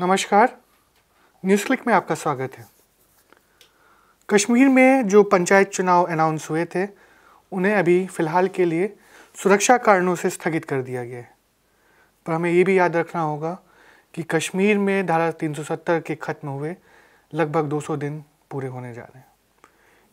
नमस्कार। News click में आपका स्वागत है। कश्मीर में जो पंचायत चुनाव अनाउंस हुए थे उन्हें अभी फ़िलहाल के लिए सुरक्षा कारणों से स्थगित कर दिया गया है। पर हमें ये भी याद रखना होगा कि कश्मीर में धारा 370 के ख़त्म हुए लगभग 200 दिन पूरे होने जा रहे हैं।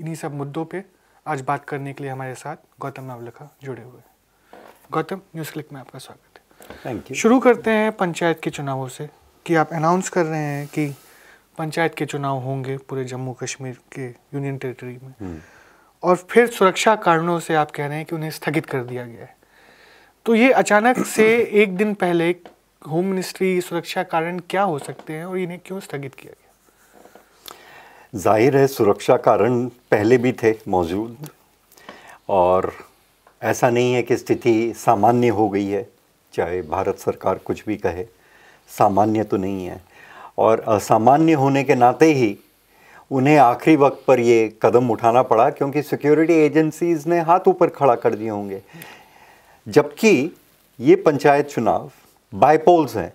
इन्हीं सब मुद्दों पे आज बात करने के लिए हमारे साथ गौतम नावलखा जुड़े हुए हैं। गौतम न्यूज़ क्लिक में आपका स्वागत है। थैंक यू शुरू करते हैं पंचायत के चुनावों से। कि आप अनाउंस कर रहे हैं कि पंचायत के चुनाव होंगे पूरे जम्मू कश्मीर के यूनियन टेरिटरी में। और फिर सुरक्षा कारणों से आप कह रहे हैं कि उन्हें स्थगित कर दिया गया है। तो ये अचानक से एक दिन पहले होम मिनिस्ट्री सुरक्षा कारण क्या हो सकते हैं और इन्हें क्यों स्थगित किया गया? ज़ाहिर है सुरक्षा कारण पहले भी थे मौजूद और ऐसा नहीं है कि स्थिति सामान्य हो गई है चाहे भारत सरकार कुछ भी कहे। सामान्य तो नहीं है। और असामान्य होने के नाते ही उन्हें आखिरी वक्त पर ये कदम उठाना पड़ा क्योंकि सिक्योरिटी एजेंसीज ने हाथ ऊपर खड़ा कर दिए होंगे। जबकि ये पंचायत चुनाव बायपोल्स हैं।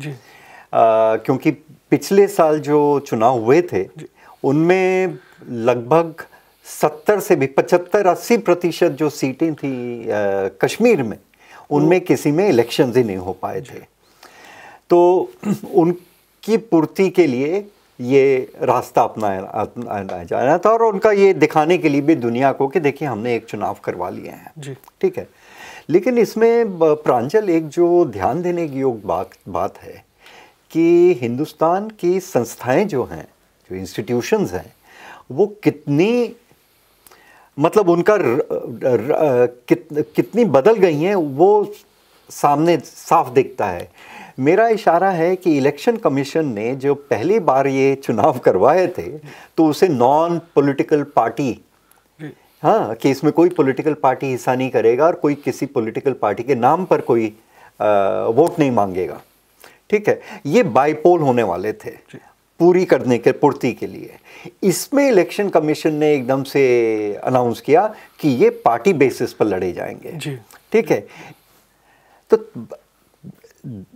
जी। आ, क्योंकि पिछले साल जो चुनाव हुए थे उनमें लगभग 70 से भी 75 80 प्रतिशत जो सीटें थी आ, कश्मीर में उनमें किसी में इलेक्शंस ही नहीं हो पाए थे। तो उनकी पूर्ति के लिए ये रास्ता अपनाया जाना था और उनका ये दिखाने के लिए भी दुनिया को कि देखिए हमने एक चुनाव करवा लिए हैं। जी। ठीक है। लेकिन इसमें प्रांजल एक जो ध्यान देने की योग बात बात है कि हिंदुस्तान की संस्थाएँ जो हैं जो इंस्टीट्यूशंस हैं वो कितनी मतलब उनका र, र, र, कित, कितनी बदल गई हैं वो सामने साफ़ दिखता है। मेरा इशारा है कि इलेक्शन कमीशन ने जो पहली बार ये चुनाव करवाए थे तो उसे नॉन पॉलिटिकल पार्टी हाँ कि इसमें कोई पॉलिटिकल पार्टी हिस्सा नहीं करेगा और कोई किसी पॉलिटिकल पार्टी के नाम पर कोई आ, वोट नहीं मांगेगा। ठीक है? ये बाईपोल होने वाले थे पूरी करने के पूर्ति के लिए। इसमें इलेक्शन कमीशन ने एकदम से अनाउंस किया कि ये पार्टी बेसिस पर लड़े जाएँगे। जी। ठीक है? तो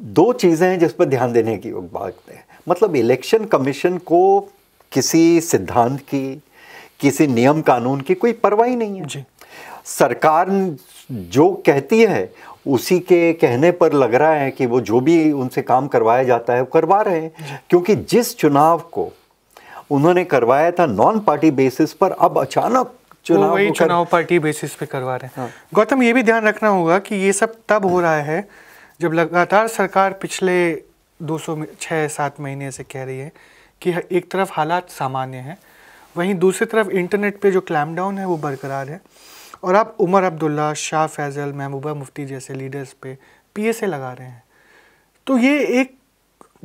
दो चीज़ें हैं जिस पर ध्यान देने की बात है। मतलब इलेक्शन कमीशन को किसी सिद्धांत की किसी नियम कानून की कोई परवाही नहीं है। जी। सरकार जो कहती है उसी के कहने पर लग रहा है कि वो जो भी उनसे काम करवाया जाता है वो करवा रहे हैं। क्योंकि जिस चुनाव को उन्होंने करवाया था नॉन पार्टी बेसिस पर अब अचानक चुनाव वही को कर- चुनाव पार्टी बेसिस पे करवा रहे हैं। हाँ। गौतम ये भी ध्यान रखना होगा कि ये सब तब हो रहा है जब लगातार सरकार पिछले 200 में- छः सात महीने से कह रही है कि एक तरफ़ हालात सामान्य हैं, वहीं दूसरी तरफ़ इंटरनेट पे जो क्लैमडाउन है वो बरकरार है। और आप उमर अब्दुल्ला, शाह फैज़ल, महबूबा मुफ्ती जैसे लीडर्स पे पीएसए लगा रहे हैं। तो ये एक,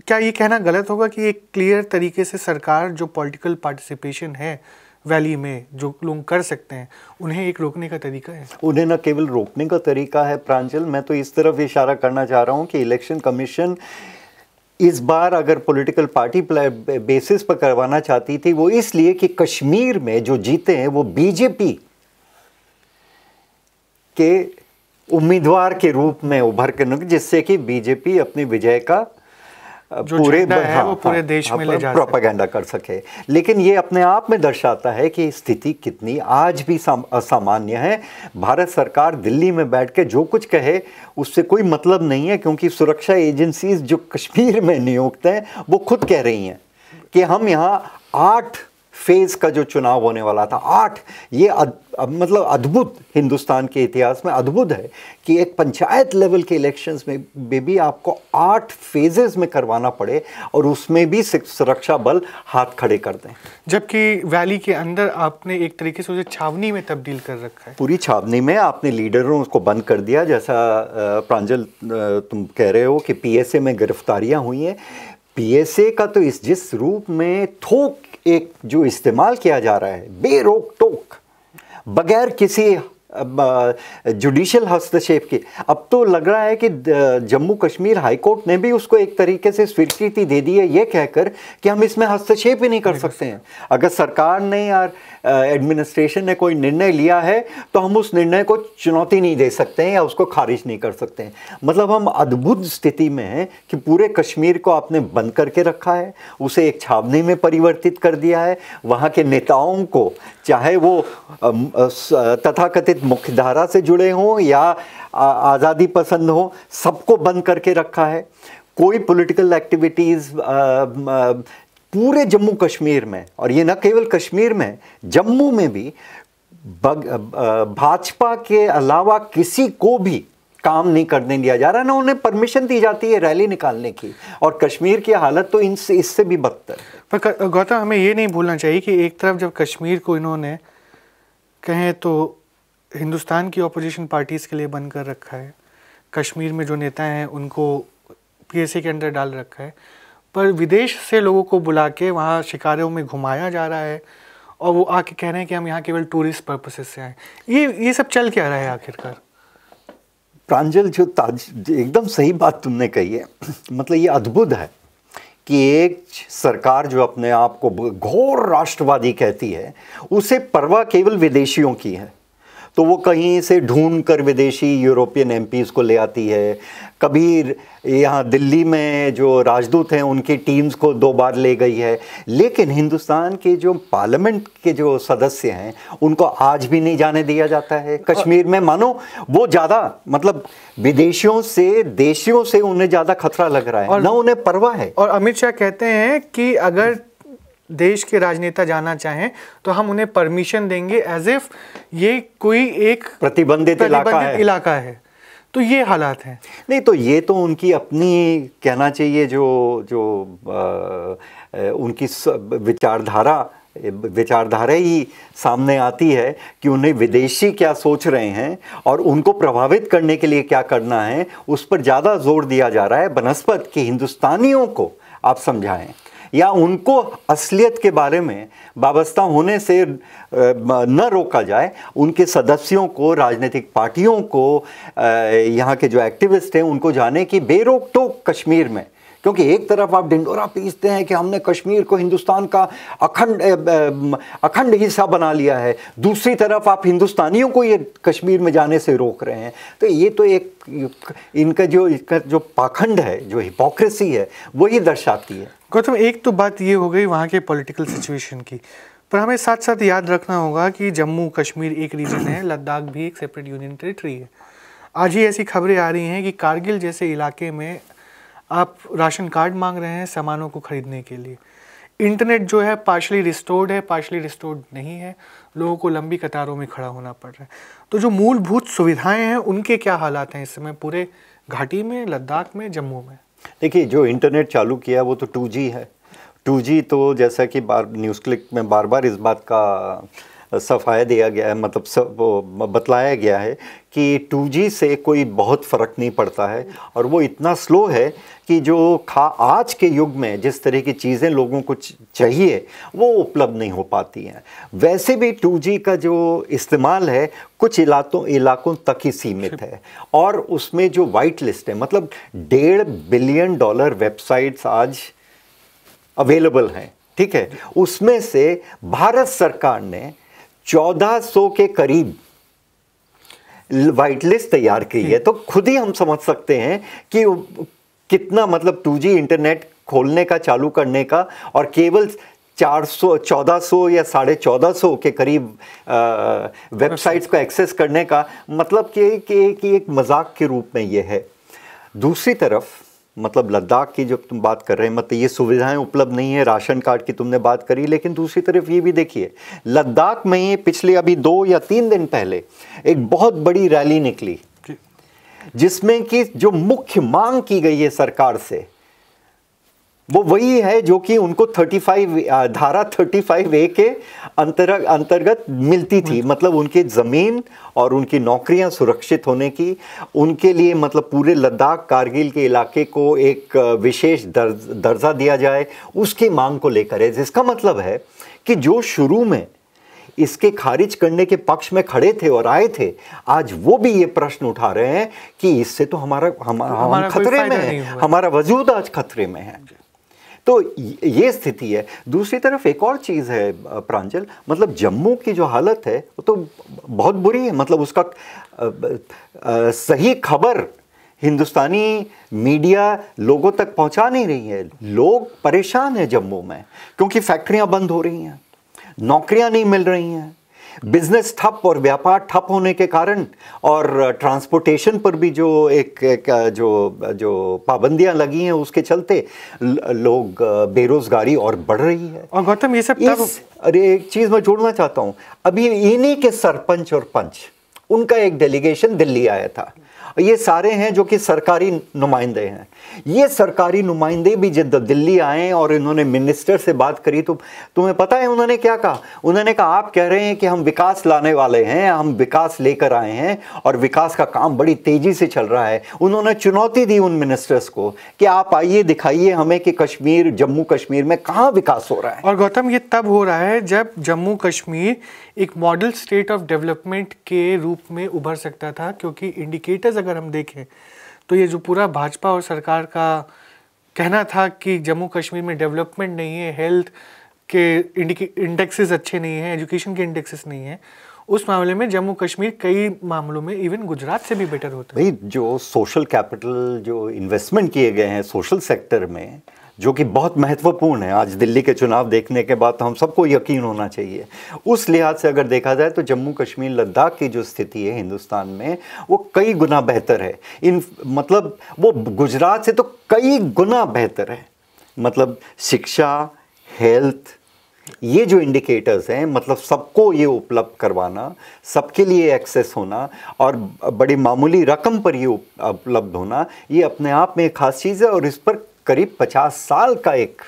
क्या ये कहना गलत होगा कि एक क्लियर तरीके से सरकार, जो पॉलिटिकल पार्टिसिपेशन है वैली में जो लोग कर सकते हैं, उन्हें एक रोकने का तरीका है। उन्हें न केवल रोकने का तरीका है प्रांजल, मैं तो इस तरफ़ इशारा करना चाह रहा हूँ कि इलेक्शन कमीशन इस बार अगर पॉलिटिकल पार्टी बेसिस पर करवाना चाहती थी, वो इसलिए कि कश्मीर में जो जीते हैं, वो बीजेपी के उम्मीदवार के रूप में उभर कर जिससे कि बीजेपी अपनी विजय का अ, जो है, वो पूरे देश में ले जा प्रोपागेंडा कर सके। लेकिन ये अपने आप में दर्शाता है कि स्थिति कितनी आज भी साम- असामान्य है। भारत सरकार दिल्ली में बैठ के जो कुछ कहे उससे कोई मतलब नहीं है क्योंकि सुरक्षा एजेंसीज जो कश्मीर में नियुक्त हैं वो खुद कह रही हैं कि हम यहाँ आठ फ़ेज़ का जो चुनाव होने वाला था आठ ये अद, अब मतलब अद्भुत हिंदुस्तान के इतिहास में अद्भुत है कि एक पंचायत लेवल के इलेक्शंस में भी आपको आठ फेजेस में करवाना पड़े और उसमें भी सुरक्षा बल हाथ खड़े कर दें। जबकि वैली के अंदर आपने एक तरीके से उसे छावनी में तब्दील कर रखा है। पूरी छावनी में आपने लीडरों को बंद कर दिया जैसा प्रांजल तुम कह रहे हो कि पीएसए में गिरफ्तारियाँ हुई हैं। पीएसए का तो इस, जिस रूप में थोक एक जो इस्तेमाल किया जा रहा है, बेरोक टोक, बगैर किसी जुडिशियल हस्तक्षेप की। अब तो लग रहा है कि जम्मू कश्मीर हाईकोर्ट ने भी उसको एक तरीके से स्वीकृति दे दी है ये कहकर कि हम इसमें हस्तक्षेप ही नहीं कर सकते हैं। अगर सरकार ने यार एडमिनिस्ट्रेशन ने कोई निर्णय लिया है तो हम उस निर्णय को चुनौती नहीं दे सकते हैं या उसको खारिज नहीं कर सकते हैं। मतलब हम अद्भुत स्थिति में हैं कि पूरे कश्मीर को आपने बंद करके रखा है उसे एक छावनी में परिवर्तित कर दिया है वहाँ के नेताओं को चाहे वो तथाकथित मुख्यधारा से जुड़े हों या आज़ादी पसंद हो, सबको बंद करके रखा है। कोई पॉलिटिकल एक्टिविटीज़ पूरे जम्मू कश्मीर में, और ये न केवल कश्मीर में, जम्मू में भी भाजपा के अलावा किसी को भी काम नहीं करने दिया जा रहा, ना उन्हें परमिशन दी जाती है रैली निकालने की। और कश्मीर की हालत तो इनसे, इससे भी बदतर पर गौतम, हमें ये नहीं भूलना चाहिए कि एक तरफ़ जब कश्मीर को इन्होंने कहें तो हिंदुस्तान की अपोजिशन पार्टीज़ के लिए बंद कर रखा है। कश्मीर में जो नेता हैं, उनको पीएससी के अंदर डाल रखा है। पर विदेश से लोगों को बुला के वहाँ शिकारों में घुमाया जा रहा है और वो आके कह रहे हैं कि हम यहाँ केवल टूरिस्ट पर्पसेस से आए ये ये सब चल क्या रहा है आखिरकार? प्रांजल, जो ताज, एकदम सही बात तुमने कही है। मतलब ये अद्भुत है। कि एक सरकार जो अपने आप को घोर राष्ट्रवादी कहती है, उसे परवाह केवल विदेशियों की है। तो वो कहीं से ढूंढ कर विदेशी यूरोपियन एम को ले आती है। कभी यहाँ दिल्ली में जो राजदूत हैं उनकी टीम्स को दो बार ले गई है। लेकिन हिंदुस्तान के जो पार्लियामेंट के जो सदस्य हैं उनको आज भी नहीं जाने दिया जाता है। कश्मीर में मानो वो ज़्यादा मतलब विदेशियों से देशियों से उन्हें ज़्यादा खतरा लग रहा है। और, न उन्हें परवाह है। और अमित शाह कहते हैं कि अगर देश के राजनेता जाना चाहें तो हम उन्हें परमिशन देंगे एज इफ़ ये कोई एक प्रतिबंधित, इलाका, है। इलाका है। तो ये हालात हैं। नहीं तो ये तो उनकी अपनी कहना चाहिए जो जो आ, उनकी विचारधारा विचारधारा ही सामने आती है कि उन्हें विदेशी क्या सोच रहे हैं और उनको प्रभावित करने के लिए क्या करना है उस पर ज़्यादा ज़ोर दिया जा रहा है। बनस्पत कि हिंदुस्तानियों को आप समझाएँ। या उनको असलियत के बारे में वाबस्ता होने से न रोका जाए, उनके सदस्यों को, राजनीतिक पार्टियों को यहाँ के जो एक्टिविस्ट हैं, उनको जाने की बेरोक टोक कश्मीर में क्योंकि एक तरफ़ आप डिंडोरा पीसते हैं कि हमने कश्मीर को हिंदुस्तान का अखंड अखंड हिस्सा बना लिया है। दूसरी तरफ़ आप हिंदुस्तानियों को ये कश्मीर में जाने से रोक रहे हैं। तो ये तो एक, इनका जो इनका जो पाखंड है, जो हिपोक्रेसी है वही दर्शाती है। गौतम, एक तो बात ये हो गई वहाँ के पॉलिटिकल सिचुएशन की। पर हमें साथ साथ याद रखना होगा कि जम्मू कश्मीर एक रीजन है, लद्दाख भी एक सेपरेट यूनियन टेरिटरी है। आज ही ऐसी खबरें आ रही हैं कि कारगिल जैसे इलाके में आप राशन कार्ड मांग रहे हैं सामानों को ख़रीदने के लिए। इंटरनेट जो है पार्शली रिस्टोर्ड है पार्शली रिस्टोर्ड नहीं है। लोगों को लंबी कतारों में खड़ा होना पड़ रहा है। तो जो मूलभूत सुविधाएँ हैं, उनके क्या हालात हैं इस समय पूरे घाटी में, लद्दाख में, जम्मू में? देखिए, जो इंटरनेट चालू किया वो तो टू है। टू तो जैसा कि बार, न्यूज़ क्लिक में बार बार इस बात का सफाया दिया गया है मतलब सब बतलाया गया है कि 2G से कोई बहुत फ़र्क नहीं पड़ता है और वो इतना स्लो है कि जो खा, आज के युग में जिस तरह की चीज़ें लोगों को चाहिए, वो उपलब्ध नहीं हो पाती हैं। वैसे भी 2G का जो इस्तेमाल है, कुछ इलाकों इलाकों तक ही सीमित है और उसमें जो वाइट लिस्ट है मतलब डेढ़ बिलियन डॉलर वेबसाइट्स आज अवेलेबल हैं, ठीक है? उसमें से भारत सरकार ने 1400 के करीब वाइट लिस्ट तैयार की है। तो खुद ही हम समझ सकते हैं कि कितना मतलब 2G इंटरनेट खोलने का, चालू करने का और केवल 400 1400 या साढ़े चौदह के करीब वेबसाइट्स को एक्सेस करने का मतलब कि एक मज़ाक के रूप में ये है। दूसरी तरफ़ मतलब लद्दाख की जब तुम बात कर रहे हैं मतलब ये सुविधाएँ उपलब्ध नहीं है राशन कार्ड की तुमने बात करी लेकिन दूसरी तरफ़ ये भी देखिए लद्दाख में ही पिछले अभी दो या तीन दिन पहले एक बहुत बड़ी रैली निकली। जिसमें कि जो मुख्य मांग की गई है सरकार से वो वही है जो कि उनको 35 धारा 35 ए के अंतर अंतर्गत मिलती थी। मतलब उनकी ज़मीन और उनकी नौकरियाँ सुरक्षित होने की उनके लिए मतलब पूरे लद्दाख कारगिल के इलाके को एक विशेष दर्ज दर्जा दिया जाए उसकी मांग को लेकर है। जिसका मतलब है कि जो शुरू में इसके खारिज करने के पक्ष में खड़े थे और आए थे आज वो भी ये प्रश्न उठा रहे हैं कि इससे तो हमारा हम, हम खतरे में है। हमारा वजूद आज खतरे में है। तो ये स्थिति है। दूसरी तरफ़ एक और चीज़ है प्रांजल मतलब जम्मू की जो हालत है वो तो बहुत बुरी है। मतलब उसका आ, आ, सही खबर हिंदुस्तानी मीडिया लोगों तक पहुँचा नहीं रही है। लोग परेशान हैं जम्मू में क्योंकि फैक्ट्रियाँ बंद हो रही हैं नौकरियाँ नहीं मिल रही हैं। बिज़नेस ठप और व्यापार ठप होने के कारण और ट्रांसपोर्टेशन पर भी जो एक, एक जो जो पाबंदियाँ लगी हैं उसके चलते लोग बेरोजगारी और बढ़ रही है। और गौतम ये सब तब अरे एक चीज़ मैं जोड़ना चाहता हूँ। अभी इन्हीं के सरपंच और पंच उनका एक डेलीगेशन दिल्ली आया था। ये सारे हैं जो कि सरकारी नुमाइंदे हैं। ये सरकारी नुमाइंदे भी जब दिल्ली आए और इन्होंने मिनिस्टर से बात करी तो तुम्हें पता है उन्होंने क्या कहा? उन्होंने कहा, आप कह रहे हैं कि हम विकास लाने वाले हैं, हम विकास लेकर आए हैं और विकास का काम बड़ी तेज़ी से चल रहा है। उन्होंने चुनौती दी उन मिनिस्टर्स को कि आप आइए, दिखाइए हमें कि कश्मीर, जम्मू कश्मीर में कहाँ विकास हो रहा है। और गौतम, ये तब हो रहा है जब जम्मू कश्मीर एक मॉडल स्टेट ऑफ़ डेवलपमेंट के रूप में उभर सकता था, क्योंकि इंडिकेटर्स अगर हम देखें तो ये जो पूरा भाजपा और सरकार का कहना था कि जम्मू कश्मीर में डेवलपमेंट नहीं है, हेल्थ के इंडेक्सेस अच्छे नहीं हैं, एजुकेशन के इंडेक्सेस नहीं हैं, उस मामले में जम्मू कश्मीर कई मामलों में इवन गुजरात से भी बेटर होता है। भाई, जो सोशल कैपिटल, जो इन्वेस्टमेंट किए गए हैं सोशल सेक्टर में जो कि बहुत महत्वपूर्ण है। आज दिल्ली के चुनाव देखने के बाद तो हम सबको यकीन होना चाहिए। उस लिहाज से अगर देखा जाए तो जम्मू कश्मीर लद्दाख की जो स्थिति है हिंदुस्तान में, वो कई गुना बेहतर है। इन मतलब वो गुजरात से तो कई गुना बेहतर है। मतलब शिक्षा, हेल्थ, ये जो इंडिकेटर्स हैं मतलब सबको ये उपलब्ध करवाना, सबके लिए एक्सेस होना और बड़ी मामूली रकम पर ये उपलब्ध होना, ये अपने आप में एक खास चीज़ है और इस पर करीब पचास साल का एक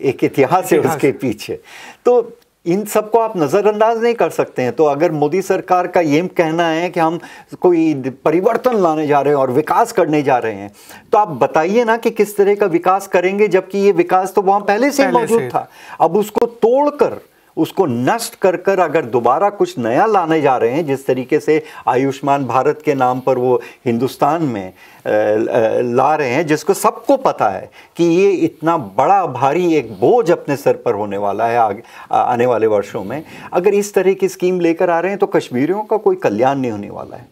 एक इतिहास है उसके पीछे। तो इन सबको आप नज़रअंदाज नहीं कर सकते हैं। तो अगर मोदी सरकार का ये कहना है कि हम कोई परिवर्तन लाने जा रहे हैं और विकास करने जा रहे हैं तो आप बताइए ना कि किस तरह का विकास करेंगे जबकि ये विकास तो वहाँ पहले से मौजूद था। अब उसको तोड़कर उसको नष्ट कर कर अगर दोबारा कुछ नया लाने जा रहे हैं, जिस तरीके से आयुष्मान भारत के नाम पर वो हिंदुस्तान में ला रहे हैं, जिसको सबको पता है कि ये इतना बड़ा, भारी एक बोझ अपने सर पर होने वाला है आगे आने वाले वर्षों में। अगर इस तरह की स्कीम लेकर आ रहे हैं तो कश्मीरियों का कोई कल्याण नहीं होने वाला है।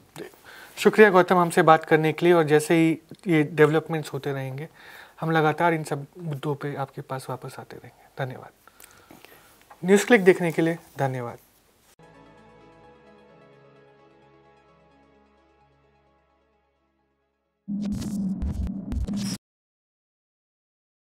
शुक्रिया गौतम हमसे बात करने के लिए, और जैसे ही ये डेवलपमेंट्स होते रहेंगे, हम लगातार इन सब मुद्दों पे आपके पास वापस आते रहेंगे। धन्यवाद। न्यूज़ क्लिक देखने के लिए धन्यवाद। you